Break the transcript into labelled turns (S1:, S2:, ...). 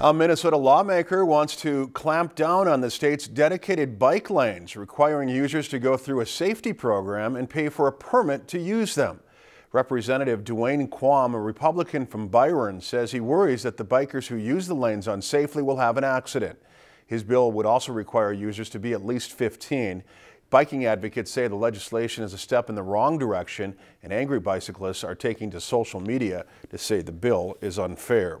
S1: A Minnesota lawmaker wants to clamp down on the state's dedicated bike lanes, requiring users to go through a safety program and pay for a permit to use them. Representative Duane Quam, a Republican from Byron, says he worries that the bikers who use the lanes unsafely will have an accident. His bill would also require users to be at least 15. Biking advocates say the legislation is a step in the wrong direction, and angry bicyclists are taking to social media to say the bill is unfair.